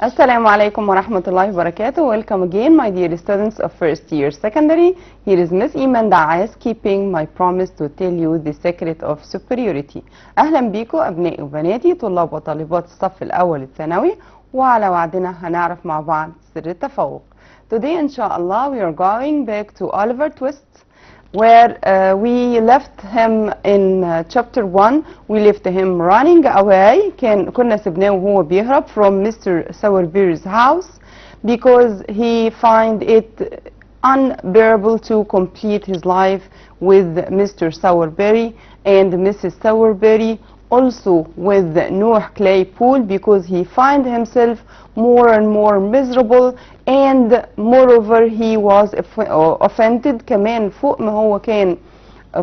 Assalamu alaikum wa rahmatullahi wa barakatuh. Welcome again, my dear students of first year secondary. Here is Miss Iman Daas keeping my promise to tell you the secret of superiority. أهلا بيكم أبنائي وبناتي طلاب وطالبات الصف الأول الثانوي وعلى وعدنا هنعرف مع بعض سر التفوق. Today inshallah we are going back to Oliver Twist where uh, we left him in uh, chapter 1 we left him running away كان كنا سبناه وهو بيهرب from Mr. Sowerberry's house because he find it unbearable to complete his life with Mr. Sowerberry and Mrs. Sowerberry also with Noah Claypole because he find himself more and more miserable and moreover he was uh, offended. كمان فوق ما هو كان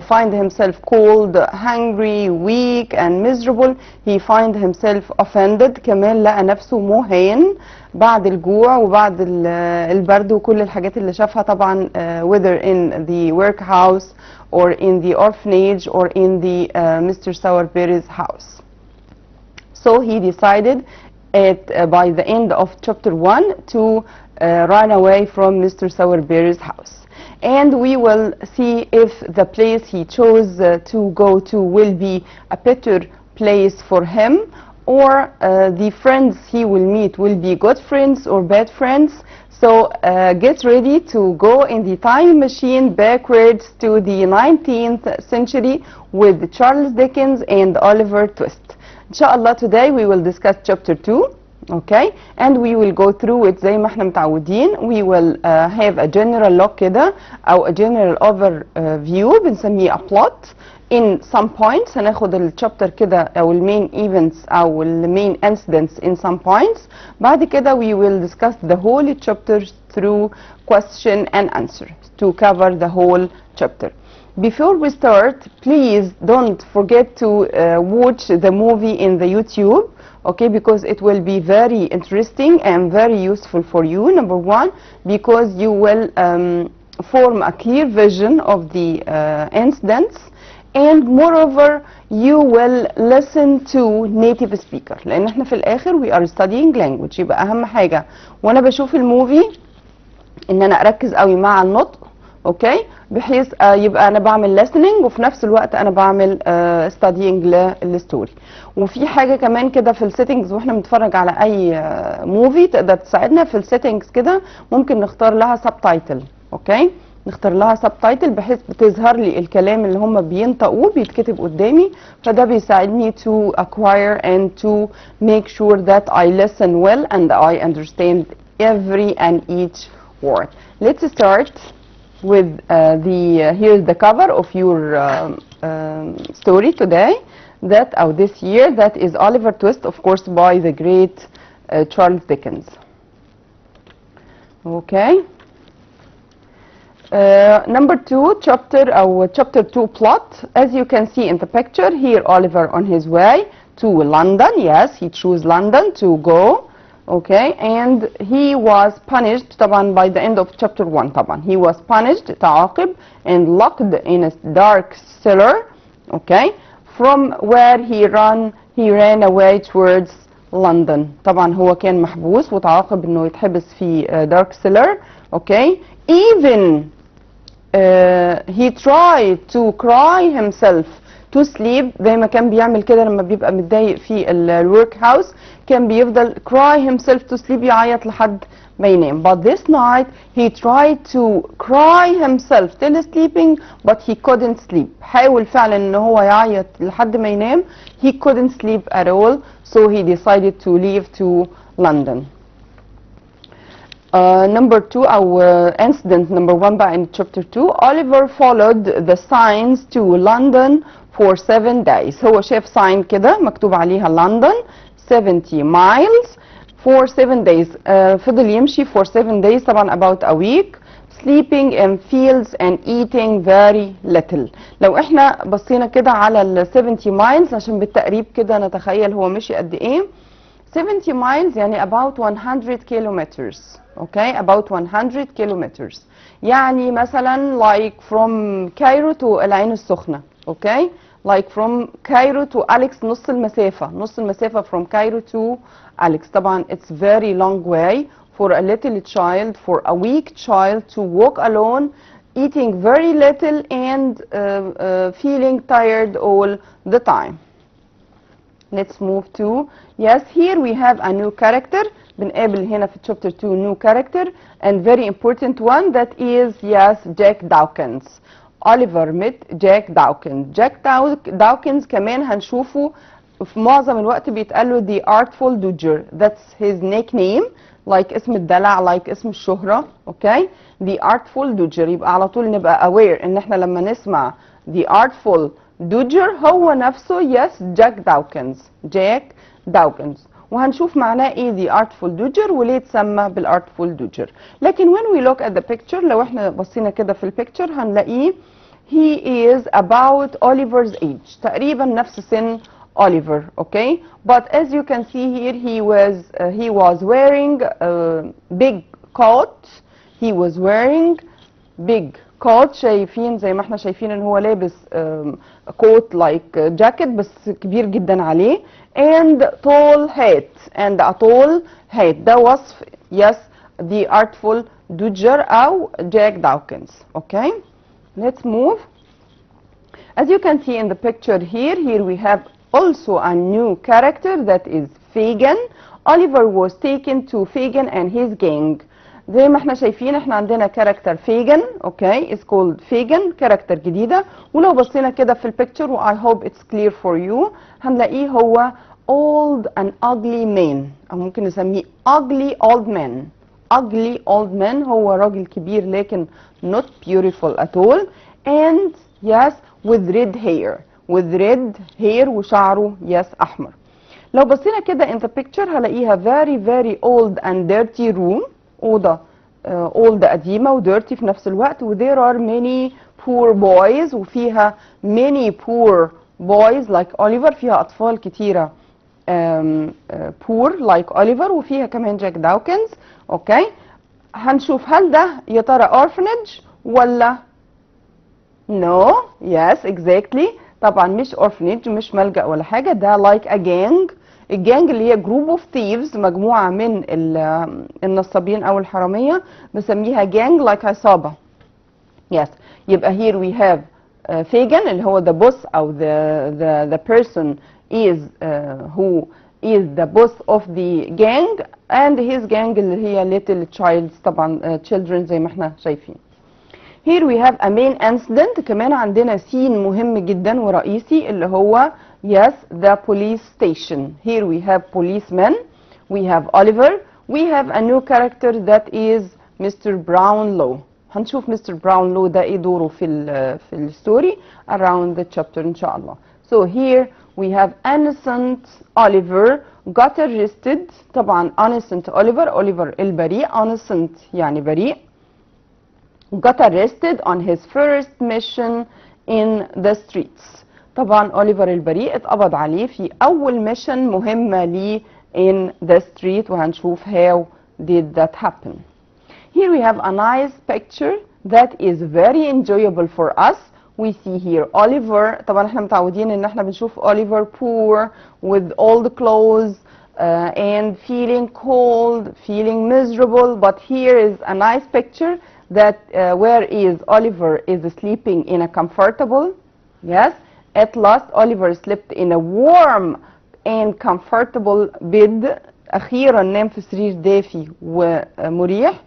find himself cold, hungry, weak and miserable. He find himself offended. كمان لقى نفسه مهين بعد الجوع وبعد البرد وكل الحاجات اللي شافها طبعا uh, whether in the workhouse or in the orphanage or in the uh, Mr. Sowerberry's house. So he decided at, uh, by the end of chapter 1 to uh, run away from Mr. Sowerberry's house. And we will see if the place he chose uh, to go to will be a better place for him or uh, the friends he will meet will be good friends or bad friends. So uh, get ready to go in the time machine backwards to the 19th century with Charles Dickens and Oliver Twist. Inshallah today we will discuss chapter 2 okay and we will go through it زي ما احنا متعودين we will uh, have a general look كده او a general overview بنسميه a plot in some points هناخد الشابتر كده او المين events او المين incidents in some points بعد كده we will discuss the whole chapter through question and answer to cover the whole chapter before we start please don't forget to uh, watch the movie in the YouTube okay because it will be very interesting and very useful for you number one because you will um, form a clear vision of the uh, incidents and moreover you will listen to native speaker. لأن إحنا في الآخر we are studying language. يبقى أهم حاجة وأنا بشوف الموفي إن أنا أركز قوي مع النطق أوكي؟ بحيث آه يبقى أنا بعمل listening وفي نفس الوقت أنا بعمل آه studying للستوري وفي حاجة كمان كده في السيتنجز وإحنا بنتفرج على أي آه موفي تقدر تساعدنا في السيتنجز كده ممكن نختار لها سب تايتل أوكي؟ نختار لها سب تايتل بحيث بتظهر لي الكلام اللي هم بينطقوه بيتكتب قدامي فده بيساعدني to acquire and to make sure that I listen well and I understand every and each word. Let's start with uh, the uh, here's the cover of your um, um, story today that oh, this year that is Oliver Twist of course by the great uh, Charles Dickens okay uh, number two chapter uh, chapter two plot as you can see in the picture here Oliver on his way to London yes he chose London to go okay and he was punished طبعا by the end of chapter 1 طبعا he was punished تعاقب and locked in a dark cellar okay from where he ran he ran away towards London طبعا هو كان محبوس وتعاقب انه يتحبس في uh, dark cellar okay even uh, he tried to cry himself to sleep زي ما كان بيعمل كده لما بيبقى متضايق في الورك هاوس كان بيفضل cry himself to sleep يعيط لحد ما ينام but this night he tried to cry himself till sleeping but he couldn't sleep حاول فعلا ان هو يعيط لحد ما ينام he couldn't sleep at all so he decided to leave to London Uh, number two, our incident number one by in chapter two, Oliver followed the signs to London for seven days. هو شاف sign كده مكتوب عليها London 70 miles for seven days. Uh, فضل يمشي for seven days طبعا about a week sleeping in fields and eating very little. لو احنا بصينا كده على ال 70 miles عشان بالتقريب كده نتخيل هو مشي قد ايه 70 miles يعني about 100 kilometers okay about 100 kilometers يعني مثلا like from Cairo to العين السخنة okay like from Cairo to Alex نص المسافة نص المسافة from Cairo to Alex طبعا it's very long way for a little child for a weak child to walk alone eating very little and uh, uh, feeling tired all the time let's move to yes here we have a new character بنقابل هنا في chapter 2 new character and very important one that is yes Jack Dawkins Oliver met Jack Dawkins Jack Dawkins كمان هنشوفه في معظم الوقت بيتقال له the artful dodger that's his nickname like اسم الدلع like اسم الشهرة اوكي the artful dodger يبقى على طول نبقى aware ان احنا لما نسمع the artful دوجر هو نفسه يس جاك داوكنز جاك داوكنز وهنشوف معناه إيه ذا ارتفول دوجر وليه اتسمى بالارتفول دوجر. لكن when we look at the picture لو إحنا بصينا كده في البيكتشر هنلاقيه هي از اباوت Oliver's age. تقريبا نفس سن اوليفر أوكي but as you can see here he was uh, he was wearing a big coat. He was wearing big coat. شايفين زي ما إحنا شايفين إن هو لابس كوت لايك جاكيت بس كبير جدا عليه and tall hat and a tall hat ده وصف yes the artful dodger او جاك داوكنز okay let's move as you can see in the picture here here we have also a new character that is Fagin Oliver was taken to Fagin and his gang زي ما احنا شايفين احنا عندنا كاركتر فيجن اوكي is called فيجن كاركتر جديدة ولو بصينا كده في البيكتشر و I hope it's clear for you هنلاقيه هو old and ugly man او ممكن نسميه ugly old man ugly old man هو راجل كبير لكن not beautiful at all and yes with red hair with red hair وشعره yes احمر لو بصينا كده in the picture هلاقيها very very old and dirty room أوضة آه، اولد قديمة وديرتي في نفس الوقت وذير ار ميني بور بويز وفيها ميني بور بويز لايك اوليفر فيها أطفال كتيرة بور لايك اوليفر وفيها كمان جاك داوكنز أوكي هنشوف هل ده يا ترى اورفنج ولا نو يس اكزاكتلي طبعا مش اورفنج مش ملجأ ولا حاجة. ده لايك like a gang. الجانج اللي هي جروب اوف ثيفز مجموعة من النصابين أو الحرامية بسميها جانج لايك عصابه يس يبقى we have uh, Fagin اللي هو the boss أو the the person is uh, who is the boss of the gang and his gang اللي هي little childs طبعا uh, children زي ما إحنا شايفين. Here we have a main incident. كمان عندنا سين مهم جدا ورئيسي اللي هو yes the police station here we have policemen we have Oliver we have a new character that is Mr. Brownlow هنشوف Mr. Brownlow ده ايه دوره في ال في الستوري around the chapter ان شاء الله so here we have innocent Oliver got arrested طبعا innocent Oliver Oliver البريء innocent يعني بريء got arrested on his first mission in the streets طبعا اوليفر البريء اتقبض عليه في اول ميشن مهمه ليه in the street وهنشوف how did that happen here we have a nice picture that is very enjoyable for us we see here Oliver طبعا احنا متعودين ان احنا بنشوف Oliver poor with old clothes uh, and feeling cold feeling miserable but here is a nice picture that uh, where is Oliver is sleeping in a comfortable yes at last Oliver slept in a warm and comfortable bed أخيرا نام في سرير دافي ومريح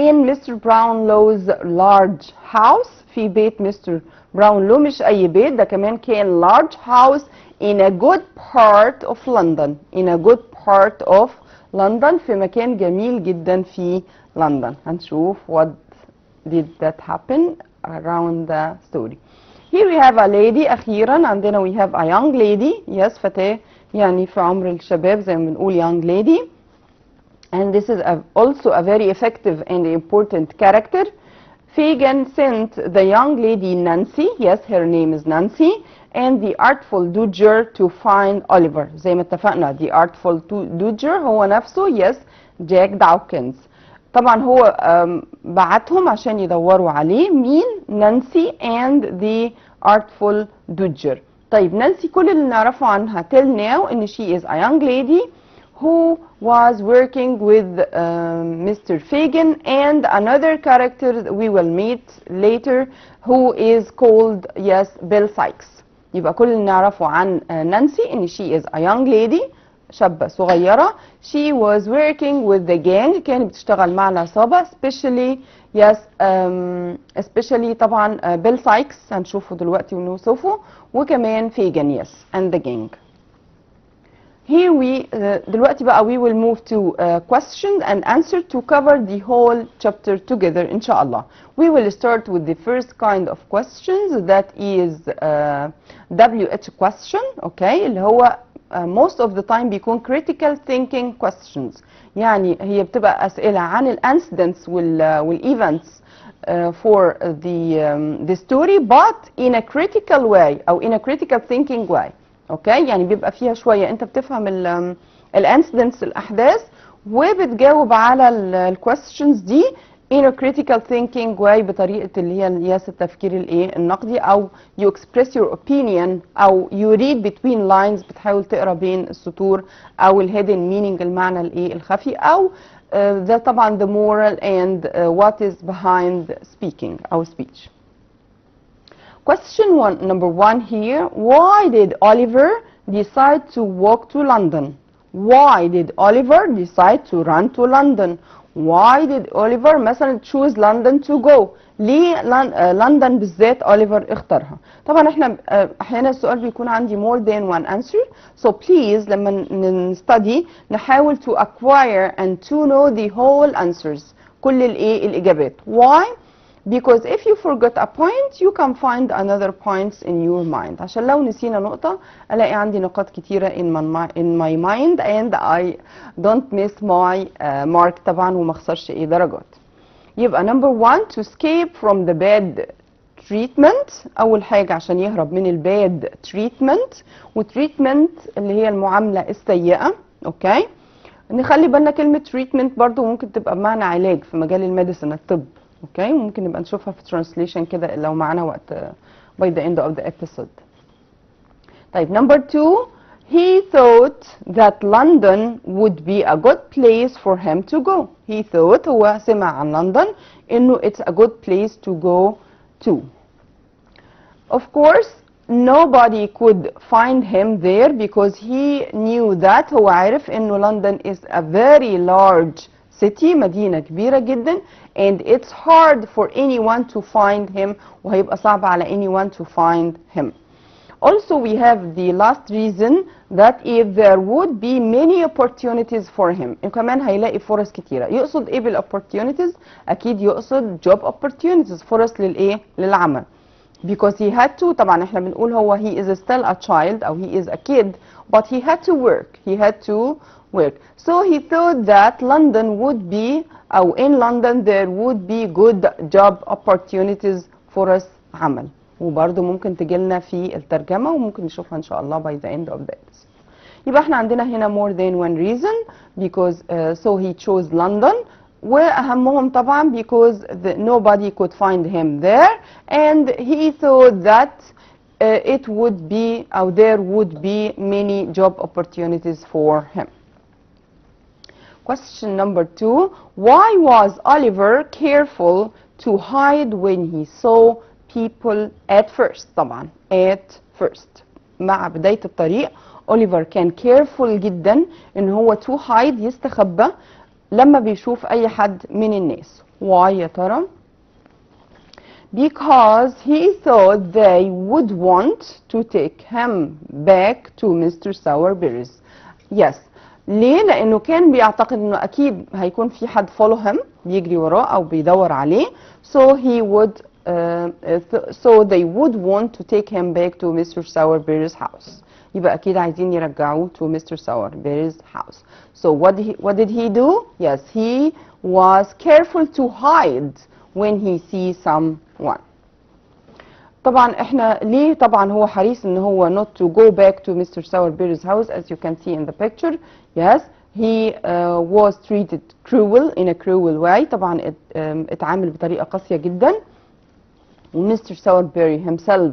in Mr. Brownlow's large house في بيت مستر براونلو مش أي بيت ده كمان كان large house in a good part of London in a good part of London في مكان جميل جدا في لندن هنشوف what did that happen around the story here we have a lady أخيرا عندنا we have a young lady. Yes فتاة يعني في عمر الشباب زي ما بنقول young lady. And this is a, also a very effective and important character. Fagin sent the young lady Nancy. Yes her name is Nancy. And the artful dodger to find Oliver. زي ما اتفقنا. The artful dodger هو نفسه. Yes Jack Dawkins. طبعا هو بعتهم عشان يدوروا عليه. مين؟ Nancy and the artful dodger طيب نانسي كل اللي نعرفه عنها till now ان she is a young lady who was working with um, uh, Mr. Fagin and another character we will meet later who is called yes Bill Sikes يبقى كل اللي نعرفه عن نانسي ان she is a young lady شابة صغيرة she was working with the gang كانت بتشتغل مع العصابة especially yes um, especially طبعا uh, بيل سايكس هنشوفه دلوقتي ونوصفه وكمان فيجن yes and the gang Here we uh, دلوقتي بقى we will move to uh, question and answer to cover the whole chapter together إن شاء الله. We will start with the first kind of questions that is uh, WH question okay اللي هو uh, most of the time بيكون critical thinking questions يعني هي بتبقى أسئلة عن ال incidents وال وال events uh, for the um, the story but in a critical way أو in a critical thinking way. أوكي يعني بيبقى فيها شوية أنت بتفهم الانسيدنتس الأحداث وبتجاوب على الكويستشنز دي in a critical thinking way بطريقه اللي هي الياس التفكير الايه النقدي او you express your opinion او you read between lines بتحاول تقرا بين السطور او الهيدن meaning المعنى الايه الخفي او آه، ده طبعا the moral and uh, what is behind speaking او speech Question one, number one here. Why did Oliver decide to walk to London? Why did Oliver decide to run to London? Why did Oliver مثلا choose London to go? ليه لن- آه، لندن بالذات أوليفر اختارها؟ طبعا احنا آه، احيانا السؤال بيكون عندي more than one answer so please لما ن- نستدي نحاول to acquire and to know the whole answers كل الايه الإجابات. Why? Because if you forgot a point, you can find another points in your mind. عشان لو نسينا نقطة ألاقي عندي نقاط كتيرة in my, in my mind and I don't miss my uh, mark طبعا وما اخسرش إيه درجات. يبقى number one to escape from the bad treatment. أول حاجة عشان يهرب من الباد treatment. وتريتمنت اللي هي المعاملة السيئة. أوكي نخلي بالنا كلمة treatment برضو ممكن تبقى بمعنى علاج في مجال الميديسن الطب. اوكي ممكن نبقى نشوفها في translation كده لو معانا وقت uh, by the end of the episode طيب number two he thought that London would be a good place for him to go he thought هو سمع عن لندن انه it's a good place to go to of course nobody could find him there because he knew that هو عارف انه London is a very large city مدينة كبيرة جدا and it's hard for anyone to find him وهيبقى صعب على anyone to find him also we have the last reason that if there would be many opportunities for him كمان هيلاقي فرص كتيرة يقصد ايه بالopportunities اكيد يقصد job opportunities فرص للايه للعمل because he had to طبعا احنا بنقول هو he is still a child او he is a kid but he had to work he had to work so he thought that London would be او in London there would be good job opportunities فرص عمل وبرضه ممكن تجيلنا في الترجمة وممكن نشوفها ان شاء الله by the end of the episode يبقى احنا عندنا هنا more than one reason because uh, so he chose London واهمهم طبعا because the, nobody could find him there and he thought that uh, it would be or there would be many job opportunities for him question number two why was Oliver careful to hide when he saw people at first طبعا at first مع بداية الطريق أوليفر كان careful جدا ان هو to hide يستخبى لما بيشوف اي حد من الناس why يا ترى because he thought they would want to take him back to Mr. Sowerberry's yes ليه لأنه كان بيعتقد انه أكيد هيكون في حد follow him بيجري وراه أو بيدور عليه so he would uh, so they would want to take him back to Mr. Sowerberry's house يبقى أكيد عايزين يرجعوه to Mr. Sowerberry's house so what did he, what did he do yes he was careful to hide when he sees someone طبعا إحنا ليه طبعا هو حريص ان هو not to go back to Mr. Sowerberry's house as you can see in the picture yes he uh, was treated cruel in a cruel way طبعا ات- um, اتعامل بطريقة قاسية جدا ومستر Sowerberry himself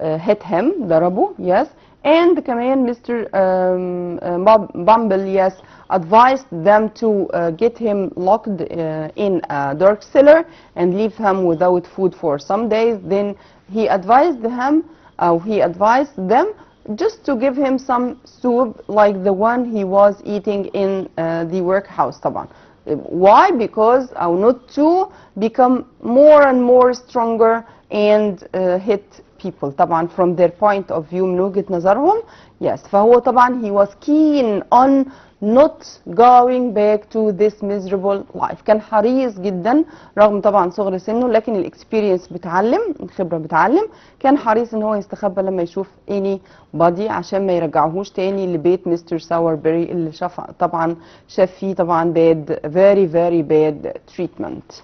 uh, hit him ضربه yes and كمان Mr. Um, uh, Bob- Bumble yes advised them to uh, get him locked uh, in a dark cellar and leave him without food for some days then he advised him uh, he advised them just to give him some soup like the one he was eating in uh, the workhouse طبعا why because or not to become more and more stronger and uh, hit people طبعا from their point of view من وجهة نظرهم yes فهو طبعا he was keen on not going back to this miserable life كان حريص جدا رغم طبعا صغر سنه لكن الاكسبيرينس بتعلم الخبرة بتعلم كان حريص إن هو يستخبى لما يشوف اني بادي عشان ما يرجعهوش تاني لبيت مستر ساوربري اللي شاف طبعا شاف فيه طبعا bad very very bad treatment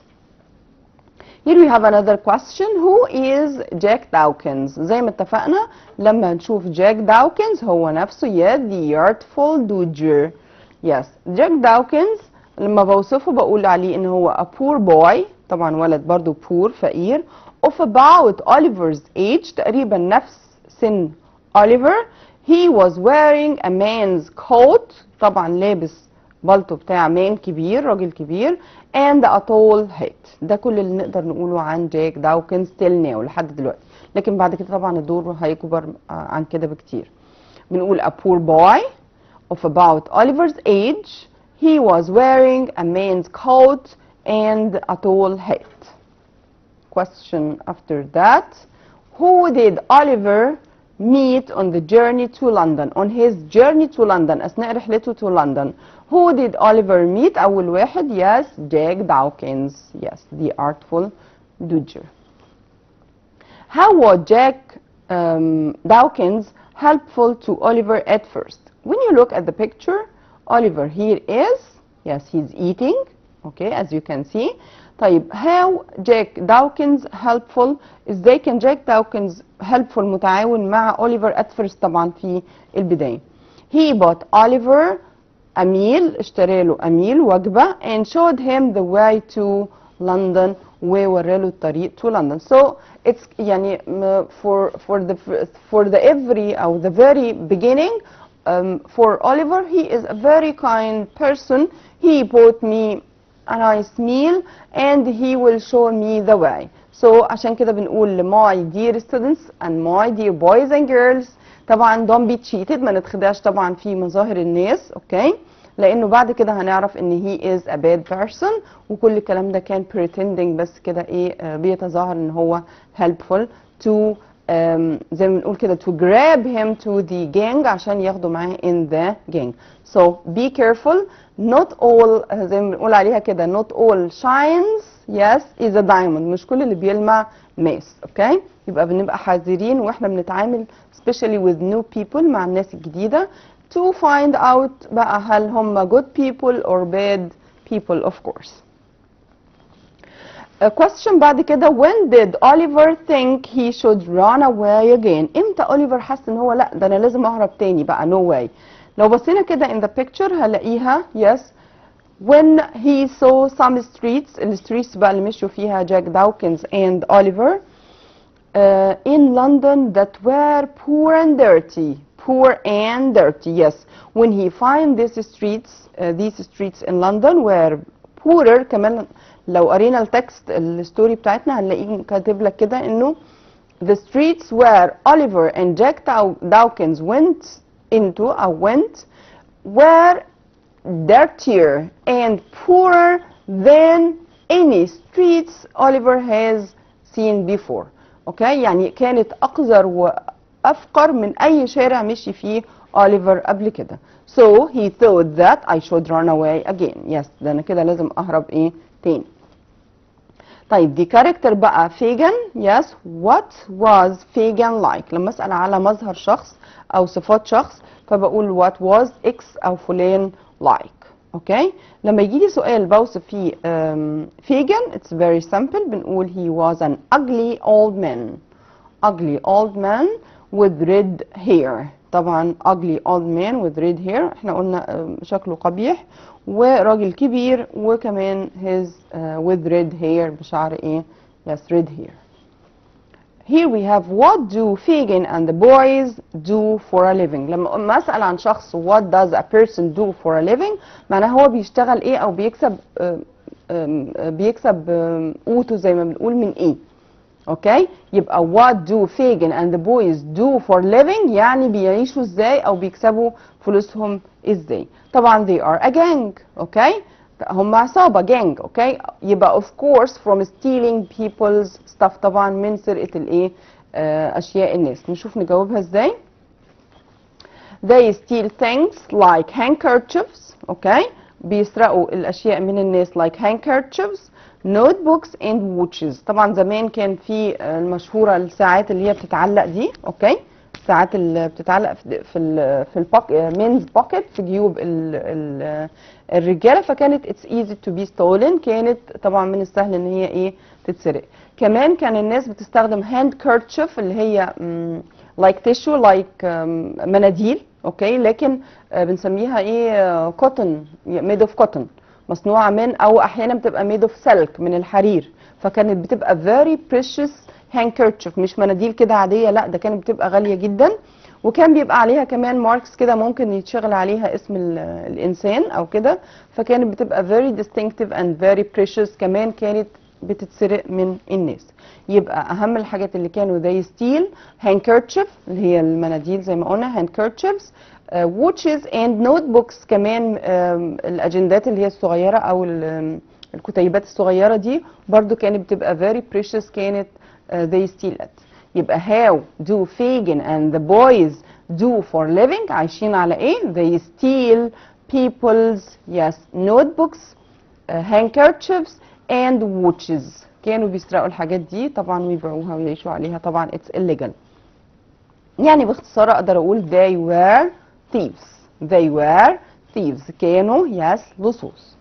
Here we have another question. Who is Jack Dawkins? زي ما اتفقنا لما نشوف جاك داوكنز هو نفسه yes the artful dodger. Yes. جاك داوكنز لما بوصفه بقول عليه إن هو a poor boy طبعا ولد برضو poor فقير of about Oliver's age تقريبا نفس سن Oliver. He was wearing a man's coat طبعا لابس بالطو بتاع مان كبير راجل كبير and a tall hat. ده كل اللي نقدر نقوله عن جاك داوكنز till now لحد دلوقتي. لكن بعد كده طبعا الدور هيكبر آه، عن كده بكتير. بنقول a poor boy of about Oliver's age he was wearing a man's coat and a tall hat question after that who did Oliver meet on the journey to London on his journey to London أثناء رحلته to London who did Oliver meet أول واحد yes Jack Dawkins yes the artful dodger how was Jack um, Dawkins helpful to Oliver at first when you look at the picture Oliver here is yes he's eating okay as you can see طيب how Jack Dawkins helpful ازاي كان جاك داوكنز helpful متعاون مع اوليفر at first طبعا في البداية he bought Oliver a meal اشترى له a meal وجبة and showed him the way to London وورى له الطريق to London so it's يعني م- for for the for the every or the very beginning um, for Oliver he is a very kind person he bought me a nice meal and he will show me the way so عشان كده بنقول my dear students and my dear boys and girls طبعا don't be cheated ما نتخدعش طبعا في مظاهر الناس أوكي لأنه بعد كده هنعرف ان he is a bad person وكل الكلام ده كان pretending بس كده إيه آه، بيتظاهر ان هو helpful to um, زي ما بنقول كده to grab him to the gang عشان ياخدوا معاه in the gang so be careful not all آه، زي ما بنقول عليها كده not all shines yes is a diamond مش كل اللي بيلمع ماس اوكي يبقى بنبقى حذرين واحنا بنتعامل especially with new people مع الناس الجديدة to find out بقى هل هم good people or bad people of course A question بعد كده when did Oliver think he should run away again امتى اوليفر حس ان هو لا ده انا لازم اهرب تاني بقى no way لو بصينا كده in the picture هلاقيها yes when he saw some streets الستريتس بقى اللي مشوا فيها جاك داوكنز and Oliver uh, in London that were poor and dirty poor and dirty yes when he find these streets uh, these streets in London were poorer كمان لو قرينا التكست الستوري بتاعتنا هنلاقيه كاتب لك كده انه the streets where Oliver and Jack Dow- Dawkins went into or went were dirtier and poorer than any streets Oliver has seen before اوكي يعني كانت اقذر وافقر من اي شارع مشي فيه اوليفر قبل كده so he thought that I should run away again yes ده انا كده لازم اهرب ايه تاني طيب دي كاركتر بقى فيجن yes what was فيجن like لما اسال على مظهر شخص او صفات شخص فبقول what was x او فلان like اوكي لما يجي لي سؤال بوصف فيه um, فيجن it's very simple بنقول he was an ugly old man ugly old man with red hair طبعا ugly old man with red hair إحنا قلنا um, شكله قبيح وراجل كبير وكمان his uh, with red hair بشعر إيه yes red hair here we have what do Fagin and the boys do for a living لما اسال عن شخص what does a person do for a living معناها هو بيشتغل إيه أو بيكسب آم، آم، بيكسب قوته زي ما بنقول من إيه اوكي يبقى what do Fagin and the boys do for living يعني بيعيشوا ازاي او بيكسبوا فلوسهم ازاي طبعا they are a gang اوكي هم عصابة gang اوكي يبقى of course from stealing people's stuff طبعا من سرقة الايه آه، اشياء الناس نشوف نجاوبها ازاي they steal things like handkerchiefs اوكي بيسرقوا الاشياء من الناس like handkerchiefs notebooks and watches. طبعا زمان كان في آه، المشهورة الساعات اللي هي بتتعلق دي أوكي؟ الساعات اللي بتتعلق في في في الباك مينز بوكيت في جيوب ال الرجالة فكانت اتس ايزي تو بي ستولن كانت طبعا من السهل إن هي إيه تتسرق. كمان كان الناس بتستخدم هاند كيرتشف اللي هي لايك تيشو لايك مناديل أوكي؟ لكن آه، بنسميها إيه كوتن ميد اوف كوتن مصنوعة من أو أحيانا بتبقى ميد اوف سلك من الحرير. فكانت بتبقى very precious handkerchief مش مناديل كده عادية لا ده كانت بتبقى غالية جدا. وكان بيبقى عليها كمان ماركس كده ممكن يتشغل عليها اسم ال- الإنسان أو كده. فكانت بتبقى very distinctive and very precious كمان كانت بتتسرق من الناس. يبقى أهم الحاجات اللي كانوا they steal handkerchief اللي هي المناديل زي ما قلنا handkerchiefs. ووتشز اند نوت بوكس كمان الأجندات اللي هي الصغيرة أو الكتيبات الصغيرة دي برده كانت بتبقى فيري بريشس كانت ذي ستيل ات يبقى هاو دو فيجن اند ذا بويز دو فور ليفنج عايشين على إيه؟ ذي ستيل بيبلز يس نوت بوكس هانكرتشيفز اند ووتشز كانوا بيسرقوا الحاجات دي طبعا ويبيعوها ويعيشوا عليها. طبعا اتس illegal. يعني باختصار أقدر أقول they were thieves they were thieves كانوا yes لصوص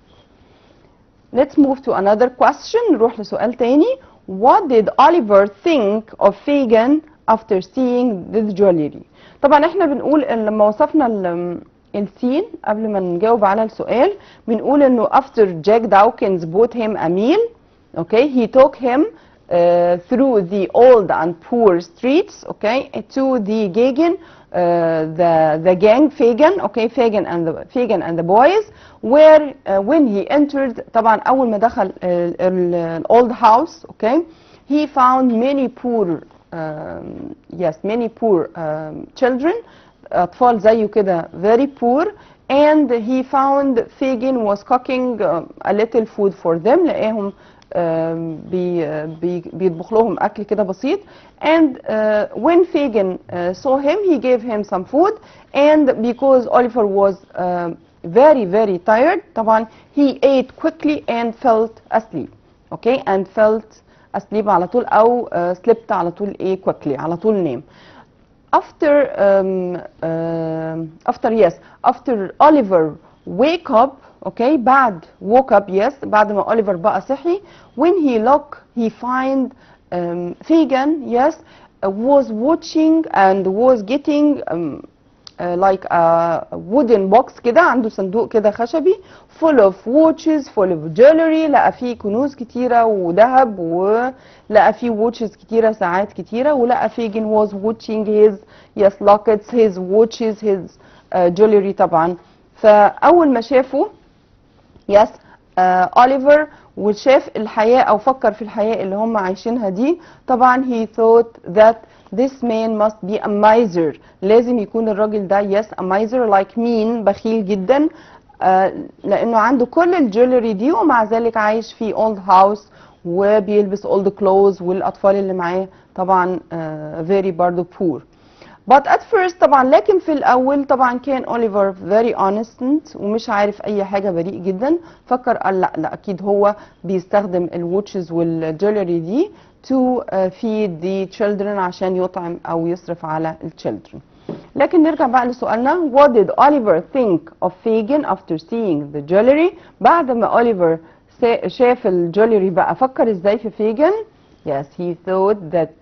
Let's move to another question نروح لسؤال تاني What did Oliver think of Fagin after seeing the jewelry طبعا احنا بنقول إن لما وصفنا ال- السين قبل ما نجاوب على السؤال بنقول انه after Jack Dawkins bought him a meal okay he took him uh, through the old and poor streets, okay, to the Gegen, uh, the, the gang Fagin, okay, Fagin and the, Fagin and the boys, where uh, when he entered, طبعا أول ما دخل uh, the old house, okay, he found many poor, um, yes, many poor um, children, أطفال زيه كده very poor, and he found Fagin was cooking um, a little food for them, لقاهم بي, بي, بيطبخ لهم اكل كده بسيط and uh, when Fagin uh, saw him he gave him some food and because Oliver was um, very very tired طبعا he ate quickly and felt asleep okay and felt asleep على طول او uh, slept على طول ايه quickly على طول نام after um, um, after yes after Oliver wake up okay بعد woke up yes بعد ما Oliver بقى صحي when he look he find um, Fagin yes uh, was watching and was getting um, uh, like a wooden box كده عنده صندوق كده خشبي full of watches full of jewelry لقى فيه كنوز كتيرة وذهب ولقى فيه watches كتيرة ساعات كتيرة ولقى فيجن was watching his yes lockets his watches his uh, jewelry طبعا فأول ما شافه يس اوليفر وشاف الحياة أو فكر في الحياة اللي هم عايشينها دي. طبعا he thought that this man must be a miser. لازم يكون الراجل ده yes a miser like mean بخيل جدا. آه لأنه عنده كل الجولري دي ومع ذلك عايش في old house وبيلبس old clothes والأطفال اللي معاه. طبعا آه very برضه poor. But at first طبعا لكن في الأول طبعا كان أوليفر very honest ومش عارف أي حاجة بريء جدا. فكر قال لا لا أكيد هو بيستخدم الواتشز والجولري دي to uh, feed the children عشان يطعم أو يصرف على الchildren لكن نرجع بقى لسؤالنا. What did Oliver think of Fagin after seeing the jewelry? بعد ما أوليفر شاف الجولري بقى فكر إزاي في فيجن yes he thought that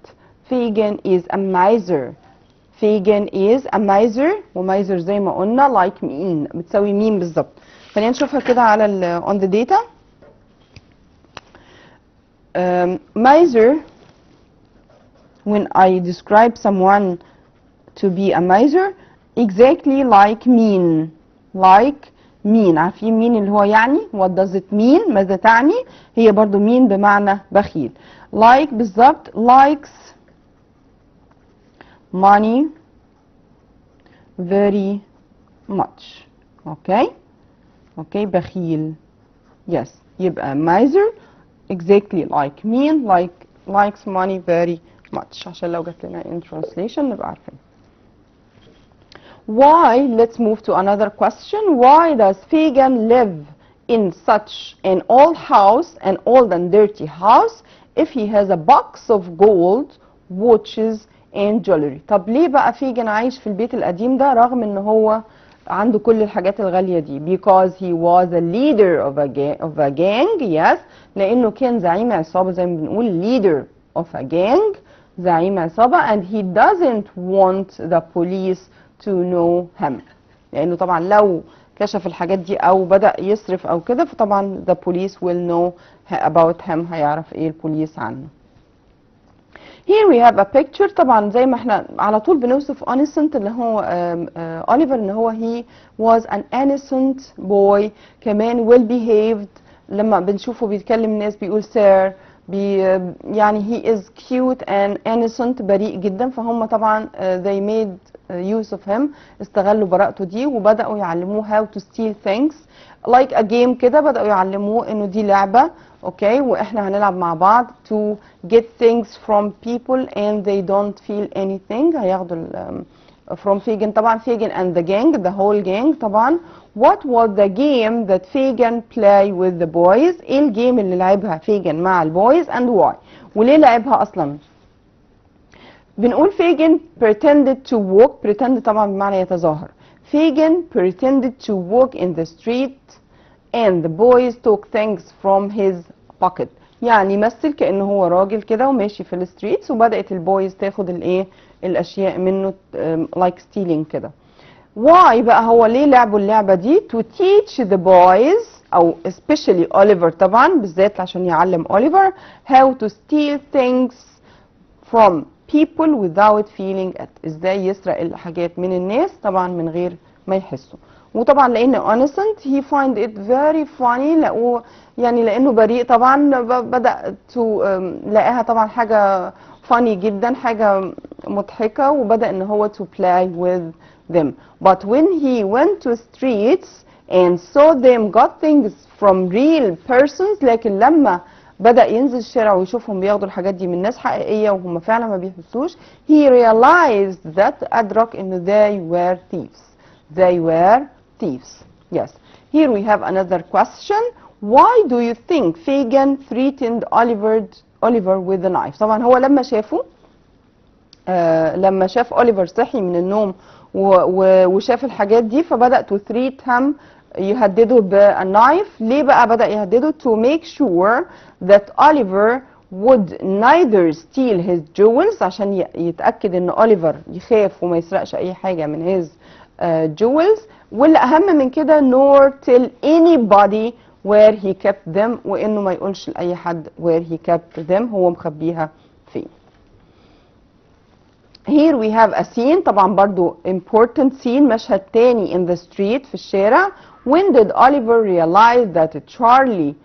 Fagin is a miser. Fagin is a miser ومايزر زي ما قلنا like mean بتساوي مين بالظبط خلينا نشوفها كده على ال on the data um, miser when I describe someone to be a miser exactly like mean like mean عارفين مين اللي هو يعني what does it mean ماذا تعني هي برضو mean بمعنى بخيل like بالظبط likes money very much. Okay? Okay بخيل yes. يبقى uh, miser exactly like mean like likes money very much. عشان لو جات لنا in translation نبقى عارفين why let's move to another question. Why does Fagin live in such an old house an old and dirty house if he has a box of gold watches and jewelry. طب ليه بقى فيجن عايش في البيت القديم ده رغم إن هو عنده كل الحاجات الغالية دي؟ Because he was a leader of a gang, of a gang yes. لأنه كان زعيم عصابة زي ما بنقول leader of a gang زعيم عصابة and he doesn't want the police to know him. لأنه طبعا لو كشف الحاجات دي أو بدأ يصرف أو كده فطبعا the police will know about him هيعرف إيه البوليس عنه. Here we have a picture. طبعا زي ما إحنا على طول بنوصف innocent اللي هو اوليفر ان هو he was an innocent boy. كمان well behaved. لما بنشوفه بيتكلم الناس بيقول sir بي يعني he is cute and innocent بريء جدا. فهم طبعا uh, they made use of him استغلوا براءته دي وبدأوا يعلموه how to steal things. like a game كده بدأوا يعلموه انه دي لعبة اوكي واحنا هنلعب مع بعض to get things from people and they don't feel anything هياخدوا ال from Fagan طبعا Fagan and the gang the whole gang طبعا what was the game that Fagan play with the boys ايه الجيم اللي لعبها Fagan مع البويز and why وليه لعبها اصلا بنقول Fagan pretended to walk pretend طبعا بمعنى يتظاهر Fagan pretended to walk in the street and the boys took things from his pocket يعني مثل كأنه هو راجل كده وماشي في الستريتس وبدأت البويز تاخد الايه الاشياء منه like stealing كده why بقى هو ليه لعبوا اللعبة دي to teach the boys او especially Oliver طبعا بالذات عشان يعلم Oliver how to steal things from people without feeling it ازاي يسرق الحاجات من الناس طبعا من غير ما يحسوا وطبعا لان innocent he find it very funny لقوه يعني لانه بريء طبعا بدا تو لقاها طبعا حاجه funny جدا حاجه مضحكه وبدا ان هو to play with them but when he went to streets and saw them got things from real persons لكن لما بدأ ينزل الشارع ويشوفهم بياخدوا الحاجات دي من ناس حقيقية وهم فعلا ما بيحسوش he realized that أدرك إن they were thieves they were thieves yes here we have another question why do you think Fagan threatened Oliver Oliver with a knife طبعا هو لما شافه آه لما شاف أوليفر صحي من النوم وشاف الحاجات دي فبدأ to treat him يهدده بالنايف ليه بقى بدأ يهدده to make sure that Oliver would neither steal his jewels عشان يتأكد ان أوليفر يخاف وما يسرقش أي حاجة من his uh, jewels واللي أهم من كده nor tell anybody where he kept them وإنه ما يقولش لأي حد where he kept them هو مخبيها فين Here we have a scene طبعا برضو important scene مشهد تاني in the street في الشارع When did Oliver realize that Charlie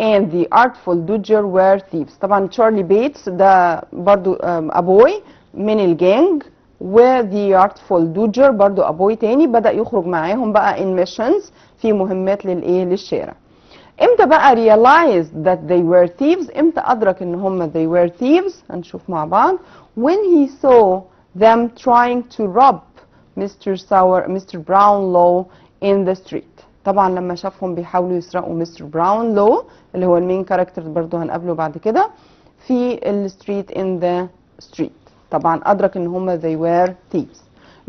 and the artful Dodger were thieves طبعا تشارلي بيتس ده برضو أبوي من الجانج و the artful Dodger برضو أبوي تاني بدأ يخرج معاهم بقى in missions في مهمات للإيه للشارع امتى بقى realized that they were thieves امتى أدرك إن هم they were thieves هنشوف مع بعض when he saw them trying to rob Mr. Sauer Mr. Brownlow in the street طبعا لما شافهم بيحاولوا يسرقوا مستر براون لو اللي هو المين كاركتر برضو هنقابله بعد كده في الستريت in the street طبعا أدرك إن هم they were thieves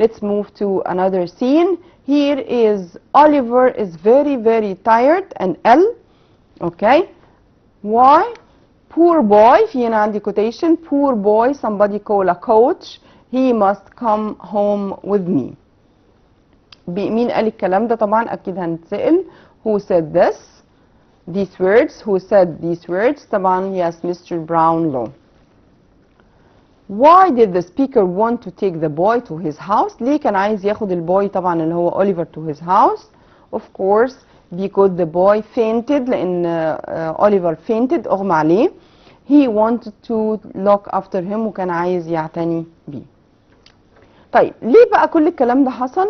let's move to another scene here is Oliver is very very tired and ill okay why poor boy في هنا عندي quotation poor boy somebody call a coach he must come home with me مين قال الكلام ده طبعا أكيد هنتسال who said this these words who said these words طبعا yes Mr. Brownlow why did the speaker want to take the boy to his house ليه كان عايز ياخد البوي طبعا اللي هو اوليفر to his house of course because the boy fainted لأن اوليفر fainted اغمى عليه he wanted to look after him وكان عايز يعتني بيه طيب ليه بقى كل الكلام ده حصل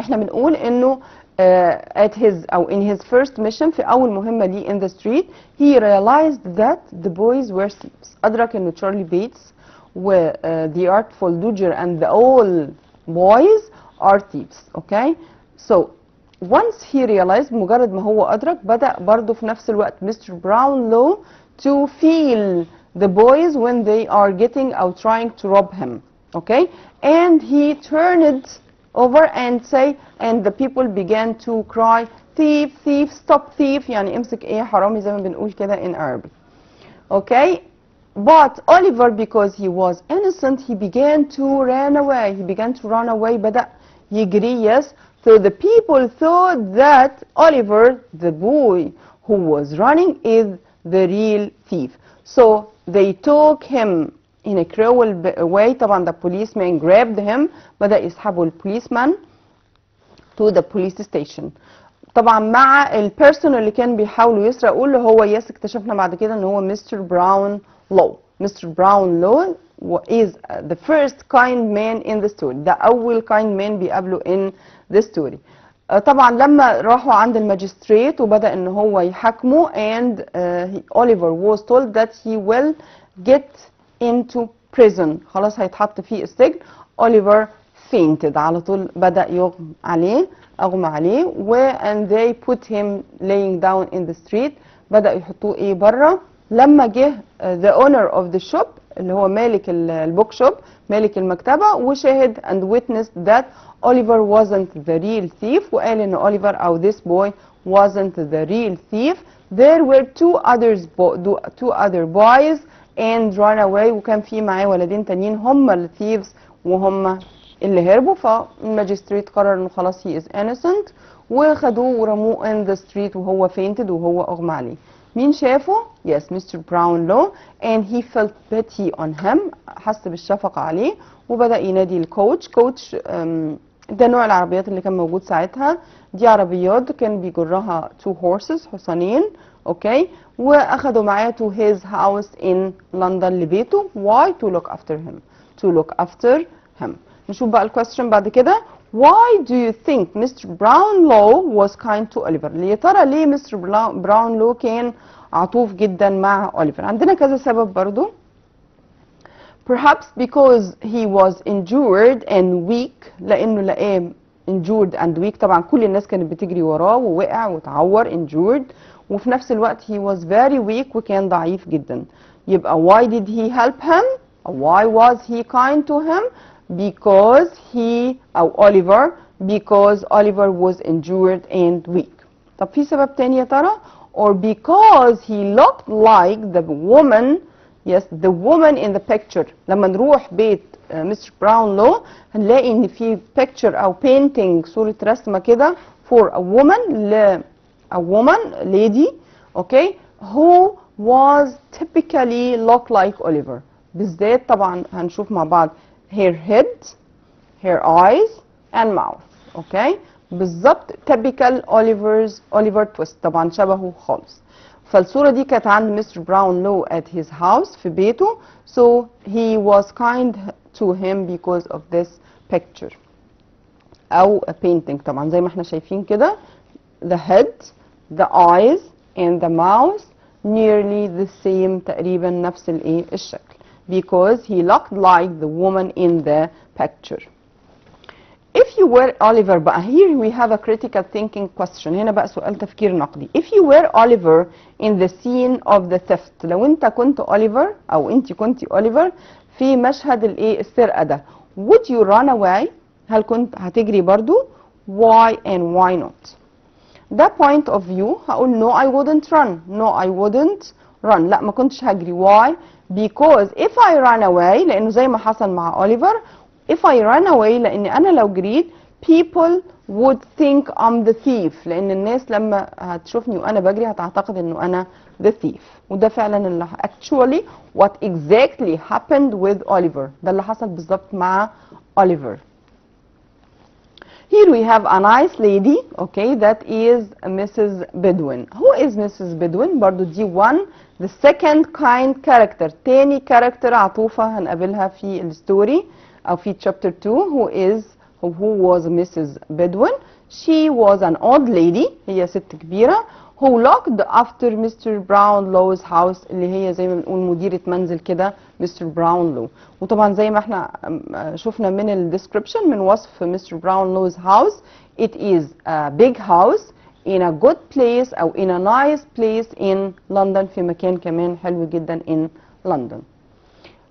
احنا بنقول انه uh, at his او in his first mission في اول مهمه ليه in the street he realized that the boys were thieves ادرك انه تشارلي بيتس و uh, the artful dodger and the all boys are thieves. Okay? So once he realized مجرد ما هو أدرك بدأ برضه في نفس الوقت Mr. Brownlow to feel the boys when they are getting or trying to rob him. Okay? And he turned over and say and the people began to cry thief thief stop thief يعني امسك ايه حرامي زي ما بنقول كده in Arabic okay but Oliver because he was innocent he began to run away he began to run away بدأ يجري yes so the people thought that Oliver the boy who was running is the real thief so they took him in a cruel way طبعا the policeman grabbed him بدأ يسحبوا البوليسمان to the police station طبعا مع البيرسون اللي كان بيحاولوا يسرقوا اللي هو يس اكتشفنا بعد كده ان هو مستر براون لو مستر براون لو is the first kind man in the story ده اول kind man بيقابله in the story طبعا لما راحوا عند الماجستريت وبدا ان هو يحاكمه and uh, Oliver was told that he will get into prison خلاص هيتحط في السجن Oliver fainted على طول بدأ يغمى عليه أغمى عليه و and they put him laying down in the street بدأ يحطوه إيه بره لما جه uh, the owner of the shop اللي هو مالك البوك شوب مالك المكتبة وشاهد and witnessed that Oliver wasn't the real thief وقال إن Oliver أو this boy wasn't the real thief there were two others two other boys and run away. وكان في معاه ولدين تانيين هم الثيفز وهم اللي هربوا فالماجستريت قرر إنه خلاص he is innocent. وخدوه ورموه in the street وهو fainted وهو أغمى عليه. مين شافه؟ yes Mr. Brownlow and he felt pity on him حس بالشفقة عليه وبدأ ينادي الكوتش كوتش ده نوع العربيات اللي كان موجود ساعتها. دي عربيات كان بيجرها two horses حصانين أوكي واخدوا معاه to his house in London لبيته why to look after him to look after him نشوف بقى الكويستشن بعد كده why do you think Mr. Brownlow was kind to Oliver يا ترى ليه مستر براونلو كان عطوف جدا مع أوليفر عندنا كذا سبب برضو perhaps because he was injured and weak لأنه لقاه injured and weak طبعا كل الناس كانت بتجري وراه ووقع وتعور injured وفي نفس الوقت he was very weak وكان ضعيف جدا يبقى why did he help him why was he kind to him because he أو Oliver because Oliver was injured and weak طب في سبب تاني يا ترى or because he looked like the woman yes the woman in the picture لما نروح بيت مستر براونلو هنلاقي ان في picture أو painting صورة رسمة كده for a woman a woman lady okay who was typically look like Oliver بالذات طبعا هنشوف مع بعض her head her eyes and mouth okay بالظبط typical Oliver's Oliver twist طبعا شبهه خالص فالصورة دي كانت عند مستر براون لو at his house في بيته so he was kind to him because of this picture أو a painting طبعا زي ما احنا شايفين كده the head the eyes and the mouth nearly the same تقريبا نفس الايه الشكل because he looked like the woman in the picture If you were Oliver بقى here we have a critical thinking question هنا بقى سؤال تفكير نقدي If you were Oliver in the scene of the theft لو انت كنت Oliver او انت كنت Oliver في مشهد الايه السرقة ده Would you run away هل كنت هتجري برضو Why and why not ده point of view هقول no I wouldn't run no I wouldn't run لا ما كنتش هجري why because if I run away لانه زي ما حصل مع Oliver if I run away لان انا لو جريت people would think I'm the thief لان الناس لما هتشوفني وانا بجري هتعتقد انه انا the thief وده فعلا اللي actually what exactly happened with Oliver ده اللي حصل بالظبط مع Oliver Here we have a nice lady, okay, that is Mrs. Bedouin. Who is Mrs. Bedouin? برضو دي one. The second kind character. تاني character عطوفة هنقابلها في الستوري أو في chapter 2 who is who was Mrs. Bedouin. She was an old lady. هي ست كبيرة who looked after Mr. Brownlow's house اللي هي زي ما بنقول مديرة منزل كده Mr. Brownlow وطبعا زي ما احنا أم، شفنا من الديسكريبشن من وصف Mr. Brownlow's house it is a big house in a good place أو in a nice place in London في مكان كمان حلو جدا in London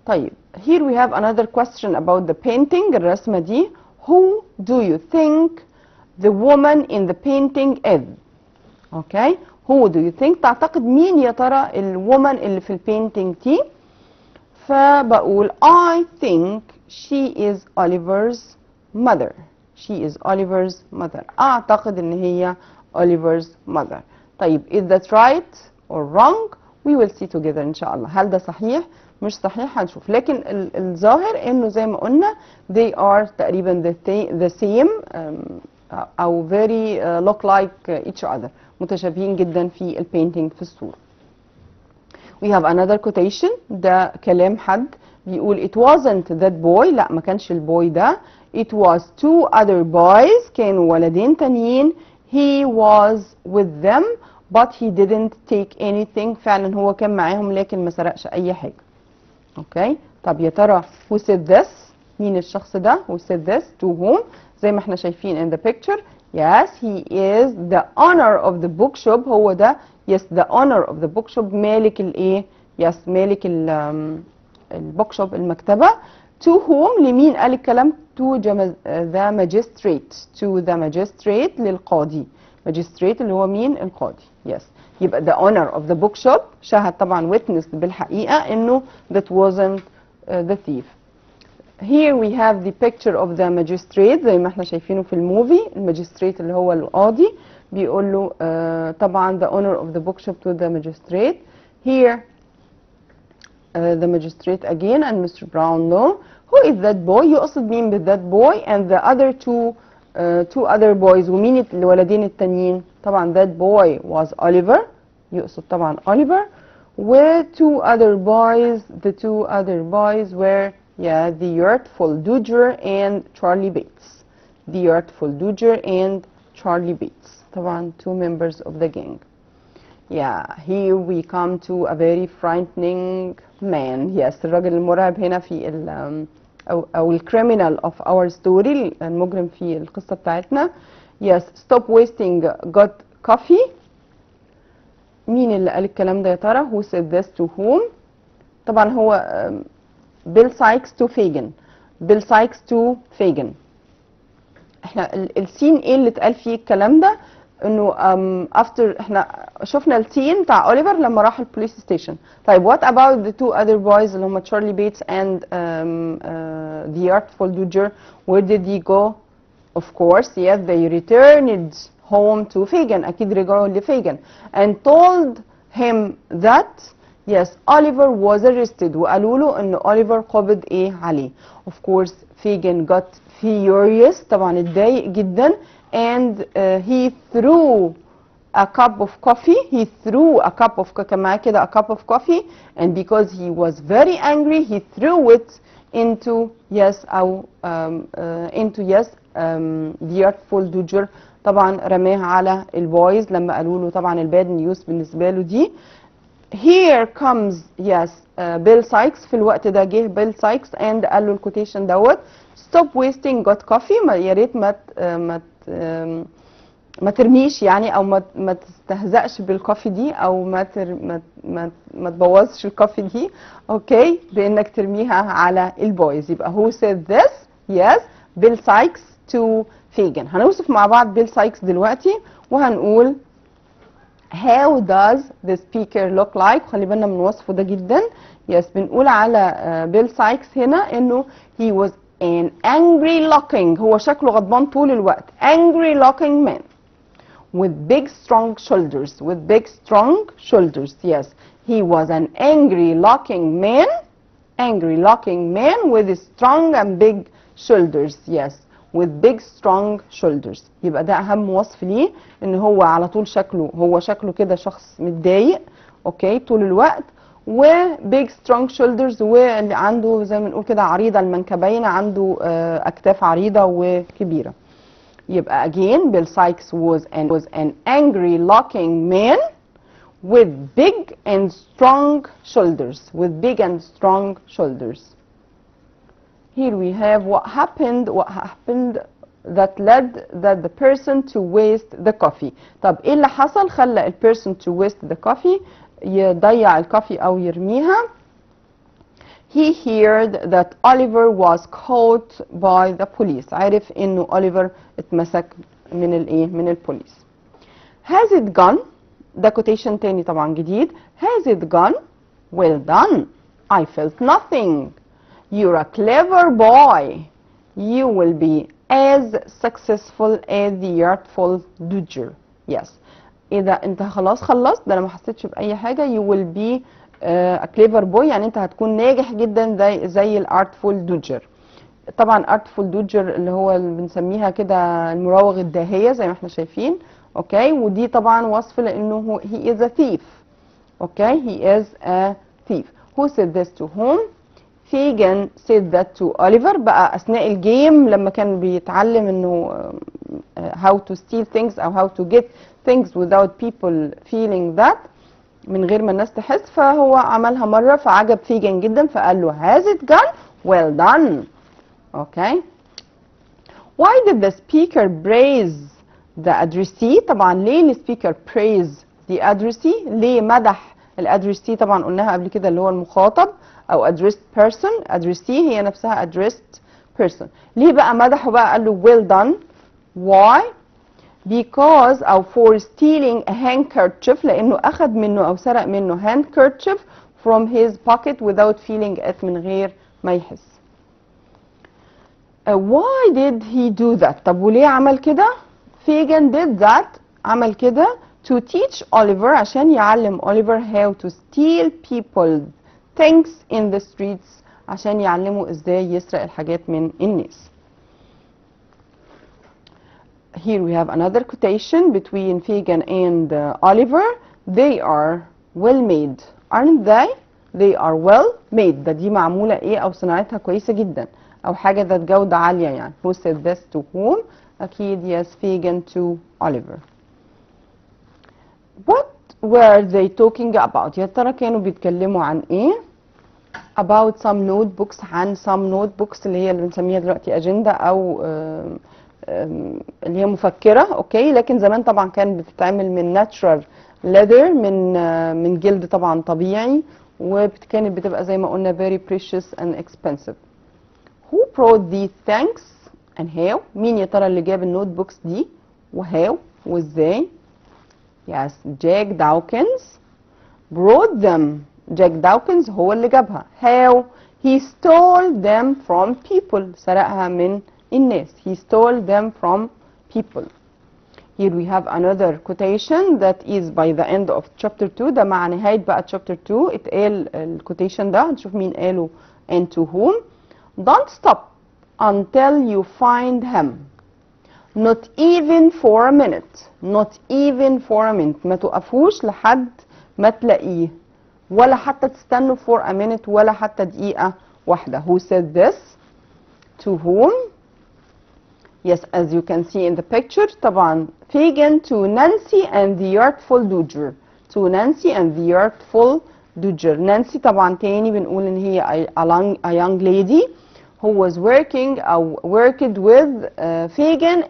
طيب here we have another question about the painting الرسمة دي who do you think the woman in the painting is اوكي who do you think تعتقد مين يا ترى الومن اللي في البينتينج دي فبقول I think she is Oliver's mother she is Oliver's mother اعتقد ان هي Oliver's mother طيب is that right or wrong we will see together ان شاء الله هل ده صحيح مش صحيح هنشوف لكن ال- الظاهر انه زي ما قلنا they are تقريبا the, thi- the same um, او very uh, look like each other متشابهين جدا في البينتينج في الصورة. We have another quotation. ده كلام حد بيقول it wasn't that boy. لا ما كانش البوي ده. It was two other boys. كانوا ولدين تانيين. He was with them but he didn't take anything. فعلا هو كان معاهم لكن ما سرقش أي حاجة. أوكي طب يا ترى who said this? مين الشخص ده؟ who said this? to whom? زي ما إحنا شايفين in the picture. yes he is the owner of the bookshop هو ده yes the owner of the bookshop مالك الايه yes مالك ال um, البوكشوب المكتبة to whom لمين قال الكلام to جم- the magistrate to the magistrate للقاضي magistrate اللي هو مين القاضي yes يبقى the owner of the bookshop شهد طبعا witnessed بالحقيقة انه that wasn't uh, the thief Here we have the picture of the magistrate زي ما احنا شايفينه في الموفي الماجستريت اللي هو القاضي بيقول له uh, طبعا the owner of the bookshop to the magistrate here uh, the magistrate again and Mr. Brownlow who is that boy يقصد مين ب that boy and the other two uh, two other boys ومين الولدين التانيين طبعا that boy was Oliver يقصد طبعا Oliver و two other boys the two other boys were yeah the Artful Dodger and Charlie Bates the Artful Dodger and Charlie Bates طبعا two members of the gang Yeah, here we come to a very frightening man. Yes, الراجل المرعب هنا في ال um, أو أو الكريمنال of our story المجرم في القصة بتاعتنا. Yes, stop wasting got coffee. مين اللي قال الكلام ده يا ترى؟ Who said this to whom؟ طبعا هو بيل سايكس تو فيجن. بيل سايكس تو فيجن. احنا ال- السين ايه اللي اتقال فيه الكلام ده؟ انه um, after احنا شفنا السين بتاع اوليفر لما راح البوليس ستيشن طيب what about the two other boys اللي هم تشارلي بيتس and um, uh, the artful Dodger where did he go of course yes they returned home to Fagin اكيد رجعوا لفيجن and told him that Yes, Oliver was arrested. وقالوا له ان Oliver قبض ايه عليه. Of course فيجن got furious. طبعا اتضايق جدا. And uh, he threw a cup of coffee. He threw a cup of كما كده a cup of coffee. And because he was very angry he threw it into yes او um, uh, into yes um, the artful dodger طبعا رماها على البويز. لما قالوا له طبعا الباد نيوز بالنسبه له دي. Here comes yes uh, Bill Sykes. في الوقت ده جه بيل سايكس and قال له الكوتيشن دوت. Stop wasting got coffee. ما يا ريت ما آه، ما ما ترميش يعني أو ما ما تستهزأش بالكوفي دي أو ما تر ما ما, ما تبوظش الكوفي دي. أوكي بإنك ترميها على البويز يبقى who said this? Yes بيل سايكس to فيجن هنوصف مع بعض بيل سايكس دلوقتي وهنقول how does the speaker look like خلي بالنا من وصفه ده جدا يس بنقول على بيل سايكس هنا انه he was an angry looking هو شكله غضبان طول الوقت angry looking man with big strong shoulders with big strong shoulders yes he was an angry looking man angry looking man with strong and big shoulders yes With big strong shoulders يبقى ده اهم وصف ليه ان هو على طول شكله هو شكله كده شخص متضايق أوكي طول الوقت و big strong shoulders واللي عنده زي ما نقول كده عريضه المنكبين عنده آه، اكتاف عريضه وكبيره يبقى again Bill Sykes was an was an angry looking man with big and strong shoulders with big and strong shoulders here we have what happened what happened that led that the person to waste the coffee طب ايه اللي حصل خلى ال person to waste the coffee يضيع الكافي او يرميها he heard that Oliver was caught by the police عرف انه Oliver اتمسك من الايه من البوليس has it gone ده quotation تاني طبعا جديد has it gone well done I felt nothing You're a clever boy. You will be as successful as the artful dodger yes. اذا أنت خلاص خلصت؟ ده أنا ما حسيتش بأي حاجة. You will be uh, a clever boy. يعني أنت هتكون ناجح جدا زي زي الارتفول دوجر طبعا ارتفول دوجر اللي هو اللي بنسميها كده المراوغ الداهية زي ما إحنا شايفين. أوكي؟ ودي طبعا وصف لأنه هو he is a thief. أوكي؟ He is a thief. Who said this to whom? فيجن said that to Oliver بقى أثناء الجيم لما كان بيتعلم uh, how to steal things أو how to get things without people feeling that من غير ما الناس تحس فهو عملها مرة فعجب فيجن جدا فقال له has it gone well done okay why did the speaker praise the addressee طبعا ليه السبيكر praise the addressee ليه مدح الادرسي طبعا قلناها قبل كده اللي هو المخاطب او addressed person addressee هي نفسها addressed person ليه بقى مدحه بقى قال له well done why because او for stealing a handkerchief لانه اخذ منه او سرق منه handkerchief from his pocket without feeling it من غير ما يحس uh, why did he do that طب وليه عمل كده فيجن did that عمل كده to teach Oliver عشان يعلم Oliver how to steal people things in the streets عشان يعلموا ازاي يسرق الحاجات من الناس here we have another quotation between Fagin and uh, Oliver. They are well made, aren't they? They are well made. ده دي معمولة ايه او صناعتها كويسة جدا او حاجة ذات جودة عالية يعني. Who said this to whom? أكيد yes, Fagin to Oliver. What were they talking about? يا ترى كانوا بيتكلموا عن ايه؟ About some notebooks عن some notebooks اللي هي اللي بنسميها دلوقتي اجنده أو اللي هي مفكرة أوكي؟ لكن زمان طبعا كانت بتتعمل من natural leather من آه، من جلد طبعا طبيعي وكانت بتبقى زي ما قلنا very precious and expensive. Who brought these things and how? مين يا ترى اللي جاب النوت بوكس دي؟ وهاو؟ وإزاي؟ Yes, Jack Dawkins brought them. Jack Dawkins هو اللي جابها. How? He stole them from people. سرقها من الناس. He stole them from people. Here we have another quotation that is by the end of chapter 2 ده مع نهاية بقى chapter 2 اتقال الquotation ده هنشوف مين قاله and to whom. Don't stop until you find him. not even for a minute not even for a minute ما توقفوش لحد ما تلاقيه ولا حتى تستنوا for a minute ولا حتى دقيقة واحدة. Who said this? To whom? Yes as you can see in the picture طبعا Fagin to Nancy and the artful Dodger. To Nancy and the artful Dodger. Nancy طبعا تاني بنقول ان هي a, long, a young lady who was working uh, worked with uh,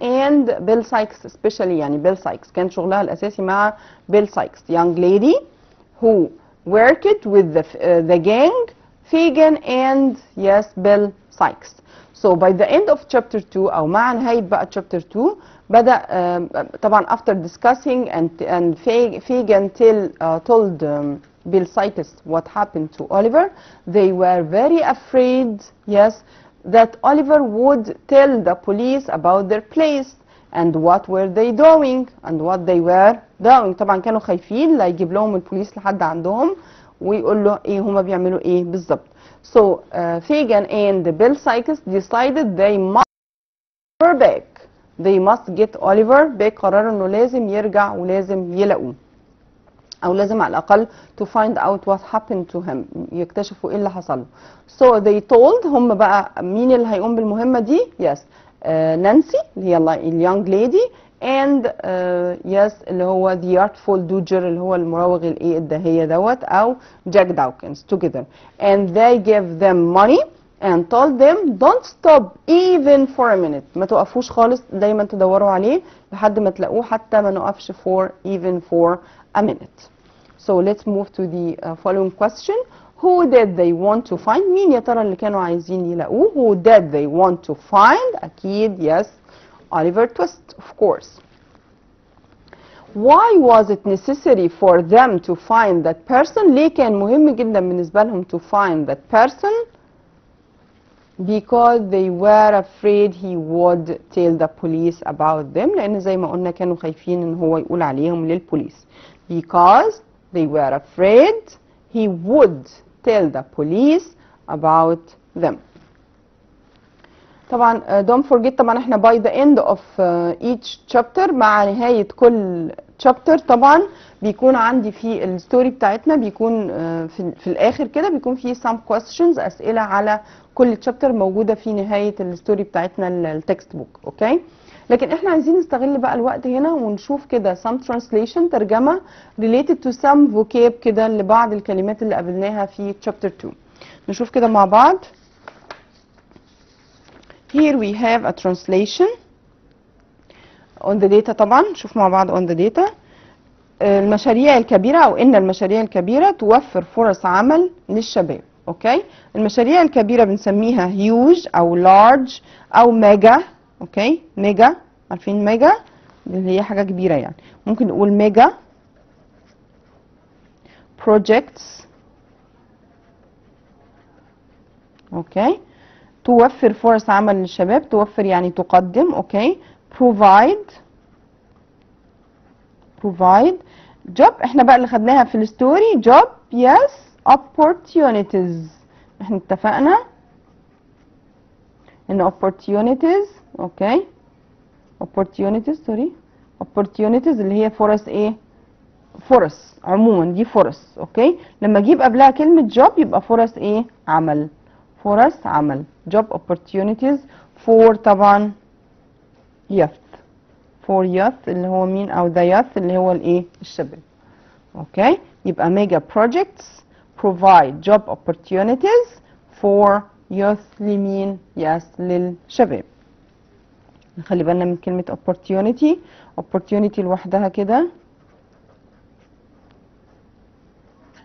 and Bill Sikes especially يعني Bill Sikes. كان شغلها الأساسي مع Bill Sikes young lady who worked with the, uh, the gang, فيجن and yes, Bill Sikes. So by the end of chapter 2 أو مع نهاية بقى chapter 2 بدأ uh, طبعا after discussing and, and فيجن tell, uh, told um, Bill Sikes what happened to Oliver they were very afraid yes that Oliver would tell the police about their place and what were they doing and what they were doing طبعا كانوا خايفين لا يجيب لهم البوليس لحد عندهم ويقول له إيه هما بيعملوا إيه بالظبط. So uh, Fagan and Bill Sykes decided they must Oliver back. They must get Oliver back. قرروا إنه لازم يرجع ولازم يلاقوه. أو لازم على الأقل to find out what happened to him. يكتشفوا إيه اللي حصل. له so they told هم بقى مين اللي هيقوم بالمهمة دي؟ Yes. نانسي اللي هي اليونج ليدي and uh, yes اللي هو the artful doger اللي هو المراوغ الايه الدهيه دوت او جاك داوكنز together and they gave them money and told them don't stop even for a minute ما توقفوش خالص دايما تدوروا عليه لحد ما تلاقوه حتى ما نقفش for even for a minute so let's move to the uh, following question who did they want to find مين يا ترى اللي كانوا عايزين يلاقوه who did they want to find أكيد yes Oliver Twist of course why was it necessary for them to find that person ليه كان مهم جدا بالنسبة لهم to find that person because they were afraid he would tell the police about them لأن زي ما قلنا كانوا خايفين إن هو يقول عليهم للبوليس because they were afraid he would tell the police about them. طبعا uh, don't forget طبعا إحنا by the end of uh, each chapter مع نهاية كل chapter طبعا بيكون عندي في الستوري بتاعتنا بيكون uh, في, في الآخر كده بيكون في some questions أسئلة على كل chapter موجودة في نهاية الستوري بتاعتنا التكست بوك أوكي لكن إحنا عايزين نستغل بقى الوقت هنا ونشوف كده some translation ترجمة related to some vocab كده لبعض الكلمات اللي قابلناها في chapter 2 نشوف كده مع بعض. Here we have a translation on the data طبعا. نشوف مع بعض on the data. المشاريع الكبيرة أو إن المشاريع الكبيرة توفر فرص عمل للشباب أوكي المشاريع الكبيرة بنسميها huge أو large أو mega أوكي؟ mega عارفين mega اللي هي حاجة كبيرة يعني. ممكن نقول mega projects. أوكي؟ توفر فرص عمل للشباب. توفر يعني تقدم. أوكي؟ Provide. Provide. Job. إحنا بقى اللي خدناها في الستوري. Job. Yes. Opportunities. إحنا اتفقنا إن opportunities أوكي opportunities سوري opportunities اللي هي فرص إيه فرص عموما دي فرص أوكي لما أجيب قبلها كلمة job يبقى فرص إيه عمل. فرص عمل. Job opportunities for طبعا youth for youth اللي هو مين؟ أو the youth اللي هو الإيه؟ الشباب أوكي يبقى mega projects provide job opportunities for youth لمين؟ yes للشباب. نخلي بالنا من كلمة opportunity. Opportunity لوحدها كده.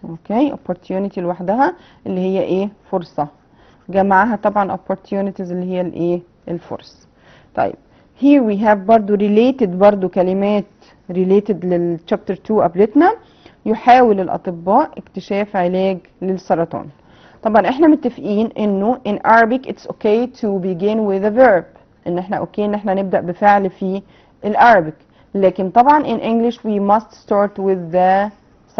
أوكي opportunity لوحدها اللي هي إيه؟ فرصة. جمعها طبعا opportunities اللي هي الإيه؟ الفرص. طيب. Here we have برضو related برضو كلمات related للchapter 2 قبلتنا. يحاول الأطباء اكتشاف علاج للسرطان. طبعا إحنا متفقين إنه in Arabic it's okay to begin with a verb. إن إحنا أوكي إن إحنا نبدأ بفعل في العربيك لكن طبعا in English we must start with the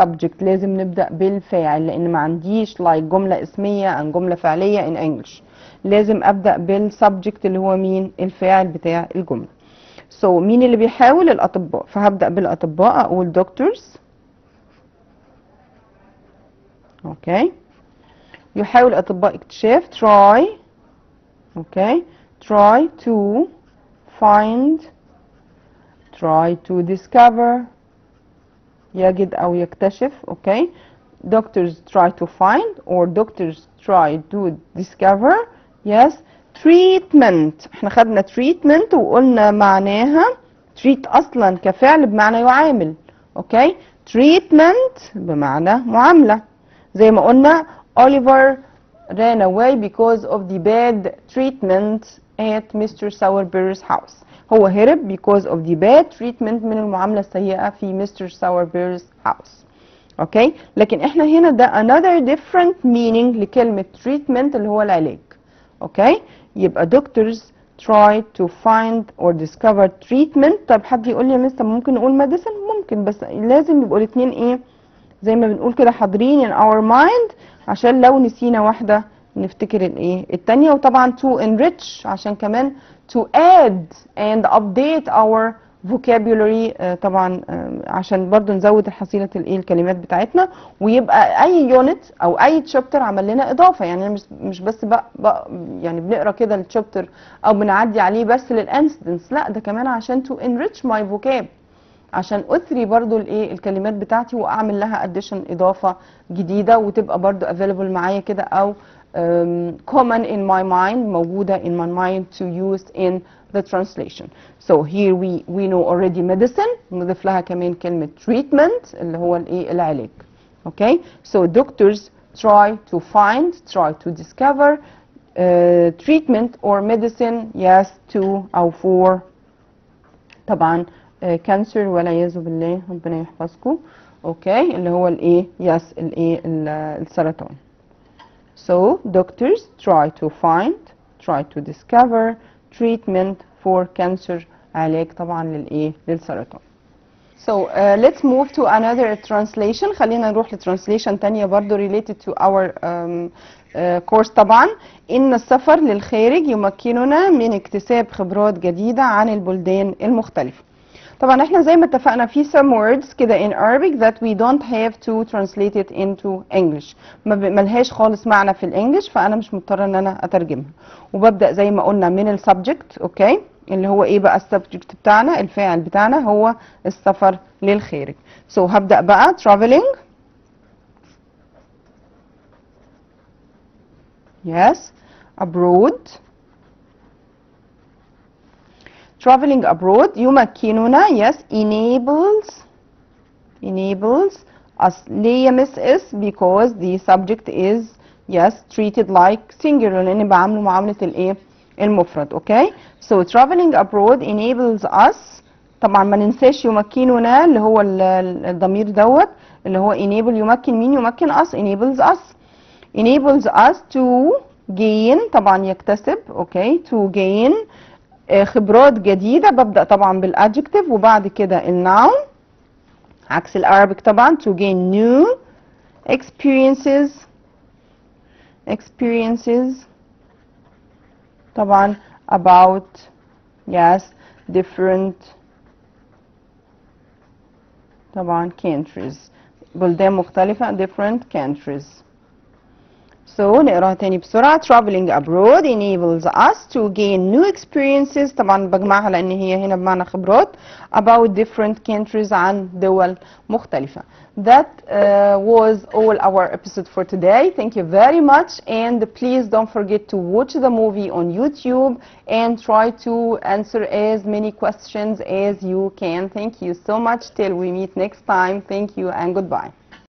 subject. لازم نبدأ بالفاعل لأن ما عنديش like جملة اسمية عن جملة فعلية in English. لازم أبدأ بالسبجكت اللي هو مين؟ الفاعل بتاع الجملة. So مين اللي بيحاول؟ الأطباء. فهبدأ بالأطباء أقول doctors. أوكي okay. يحاول الأطباء اكتشاف try. أوكي okay. try to find try to discover يجد أو يكتشف اوكي doctors try to find or doctors try to discover yes treatment احنا خدنا treatment وقلنا معناها treat اصلا كفعل بمعنى يعامل اوكي treatment بمعنى معاملة زي ما قلنا Oliver ran away because of the bad treatment at Mr. Sowerberry's house. هو هرب because of the bad treatment من المعاملة السيئة في Mr. Sowerberry's house. أوكي لكن إحنا هنا ده another different meaning لكلمة treatment اللي هو العلاج. أوكي يبقى doctors try to find or discover treatment. طب حد يقول لي يا مستر ممكن نقول medicine ممكن بس لازم يبقوا الاثنين إيه؟ زي ما بنقول كده حاضرين in our mind عشان لو نسينا واحدة نفتكر الايه التانية وطبعا to enrich عشان كمان to add and update our vocabulary آه، طبعا آه، عشان برضو نزود حصيلة الايه الكلمات بتاعتنا ويبقى أي يونت أو أي تشابتر عمل لنا إضافة. يعني مش مش بس بقى, بقى يعني بنقرأ كده التشابتر أو بنعدي عليه بس للانسيدنس لا ده كمان عشان to enrich my vocab عشان أثري برضو الايه الكلمات بتاعتي وأعمل لها اديشن إضافة جديدة وتبقى برضو available معايا كده أو um, common in my mind موجوده in my mind to use in the translation so here we we know already medicine نضيف لها كمان كلمه treatment اللي هو الايه العلاج okay so doctors try to find try to discover uh, treatment or medicine yes to او for طبعا كانسر والعياذ بالله ربنا يحفظكم اوكي اللي هو الايه يس الايه ال- السرطان So doctors try to find try to discover treatment for cancer علاج طبعا للايه للسرطان. So uh, let's move to another translation. خلينا نروح لترانسليشن تانية برضو related to our um, uh, course طبعا. إن السفر للخارج يمكننا من اكتساب خبرات جديدة عن البلدان المختلفة. طبعا إحنا زي ما اتفقنا في some words كده in Arabic that we don't have to translate it into English. ما ملهاش خالص معنى في الإنجليش فأنا مش مضطرة إن أنا أترجمها. وببدأ زي ما قلنا من السبجكت أوكي؟ اللي هو إيه بقى السبجكت بتاعنا؟ الفاعل بتاعنا هو السفر للخارج. So هبدأ بقى traveling. Yes. Abroad. traveling abroad يمكننا yes enables enables us ليه يا miss is because the subject is yes treated like singular لان بعامله معاملة الايه المفرد اوكي so traveling abroad enables us طبعا ما ننساش يمكننا اللي هو ال- ال- الضمير دوت اللي هو enable يمكن مين يمكن us enables us enables us to gain طبعا يكتسب اوكي to gain آه، خبرات جديدة ببدأ طبعا بالادجكتيف وبعد كده الناون عكس الارابيك طبعا to gain new experiences. Experiences. طبعا about yes different. طبعا countries. بلدان مختلفة different countries. So نقراها تاني بسرعة traveling abroad enables us to gain new experiences طبعا بجمعها لأن هي هنا بمعنى خبرات about different countries عن دول مختلفة That uh, was all our episode for today. Thank you very much and please don't forget to watch the movie on YouTube and try to answer as many questions as you can. Thank you so much. Till we meet next time. Thank you and goodbye.